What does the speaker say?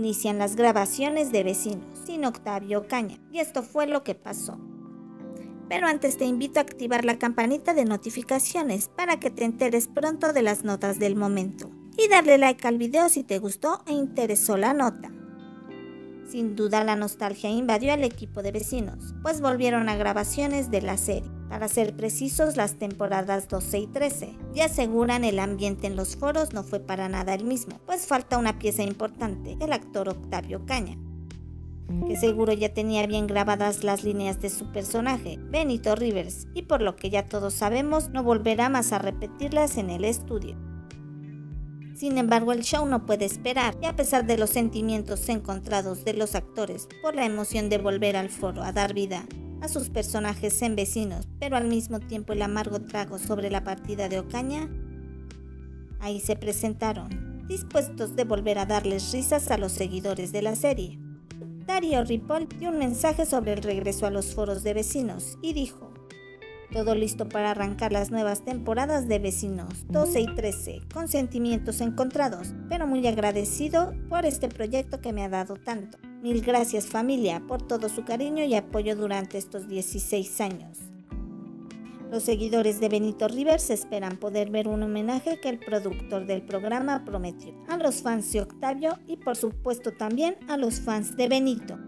inician las grabaciones de Vecinos sin Octavio Caña. Y esto fue lo que pasó. Pero antes te invito a activar la campanita de notificaciones para que te enteres pronto de las notas del momento. Y darle like al video si te gustó e interesó la nota. Sin duda la nostalgia invadió al equipo de vecinos, pues volvieron a grabaciones de la serie, para ser precisos las temporadas 12 y 13, y aseguran el ambiente en los foros no fue para nada el mismo, pues falta una pieza importante, el actor Octavio Caña, que seguro ya tenía bien grabadas las líneas de su personaje, Benito Rivers, y por lo que ya todos sabemos no volverá más a repetirlas en el estudio. Sin embargo, el show no puede esperar, y a pesar de los sentimientos encontrados de los actores por la emoción de volver al foro a dar vida a sus personajes en vecinos, pero al mismo tiempo el amargo trago sobre la partida de Ocaña, ahí se presentaron, dispuestos de volver a darles risas a los seguidores de la serie. Dario Ripoll dio un mensaje sobre el regreso a los foros de vecinos y dijo, todo listo para arrancar las nuevas temporadas de Vecinos 12 y 13, con sentimientos encontrados, pero muy agradecido por este proyecto que me ha dado tanto. Mil gracias familia por todo su cariño y apoyo durante estos 16 años. Los seguidores de Benito Rivers esperan poder ver un homenaje que el productor del programa prometió a los fans de Octavio y por supuesto también a los fans de Benito.